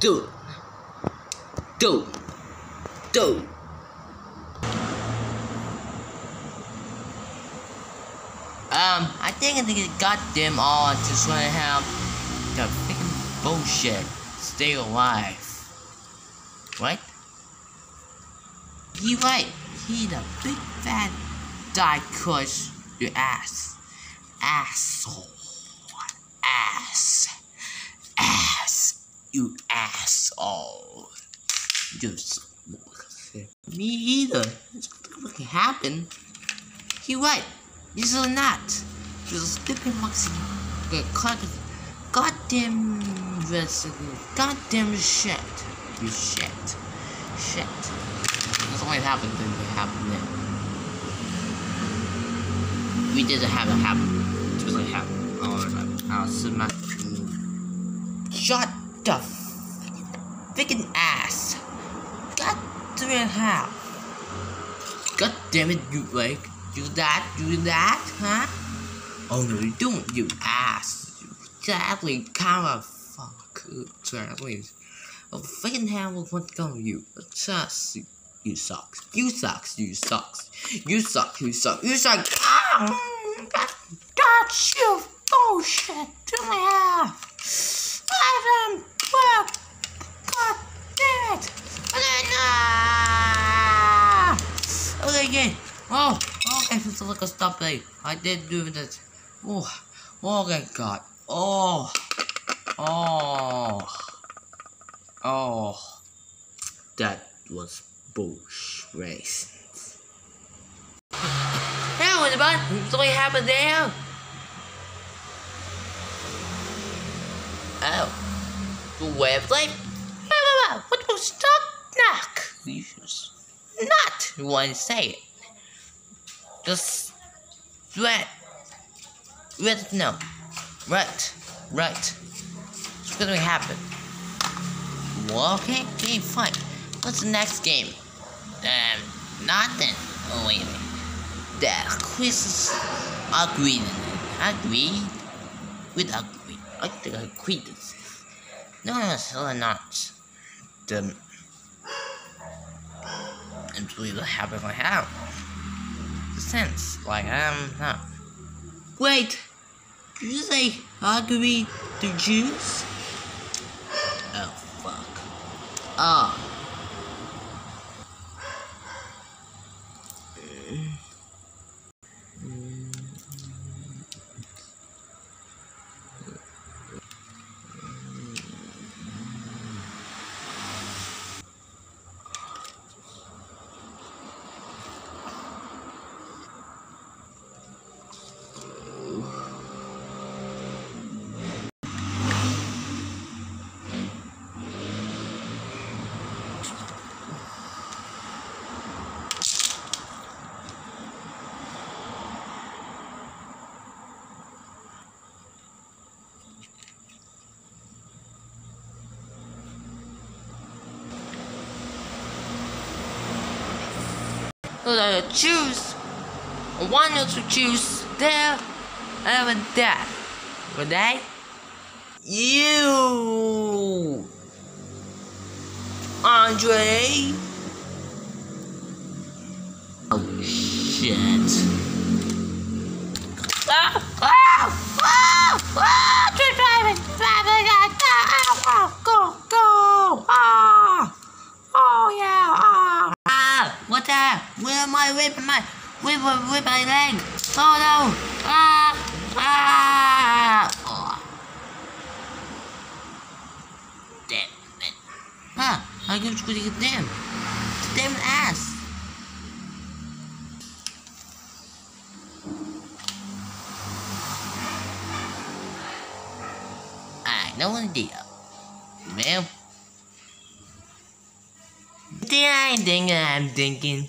Do. Do. Do. Um, I think I think it got them all I just want to have the freaking bullshit stay alive. What? He right. He the big fat die cause your ass. Asshole. Ass. Ass. You asshole. Just me either. What can happen? He right. This is not. Just stupid moxie. Get caught. Goddamn. Goddamn shit. You shit. Shit. That's only happened then it happened then. We didn't have it happen. It was like happen. Oh, smack you. Shut the freaking ass. God damn how? God damn it, you like do that, do that, huh? Oh no, you don't, you ass. Exactly kind of fuck. Exactly. Oh, freaking hell, what's going on you? Just you, sucks. You sucks. You sucks. You suck. You suck. You suck. Ah, that, you bullshit to my half. I don't work. God damn it. Okay, again. Oh, oh okay, it's like a stop there. I did do this. Oh, oh my God. Oh, oh, oh. That was bullshit. Now, what about something happened there? Oh, the website? What was that knock? You just not want to say it. Just right. Right no. Right. Right. What's gonna happen? Well, okay, okay, fine. What's the next game? Um, nothing. Oh wait minute. The quiz agreed. Agreed with agreed. I think I agreed. No, no, still not. The and believe the habit I have. The sense, like I'm not. Wait, did you say agree to juice? Oh fuck. Ah. So I choose one to choose there and that. Would I? You Andre Oh shit. Ah! I? Whip my whip whip my leg! Oh no! Ah! Ah! Oh. Damn it! Huh? I can squeeze it damn. Damn ass! I no idea. Well, the I think I'm thinking.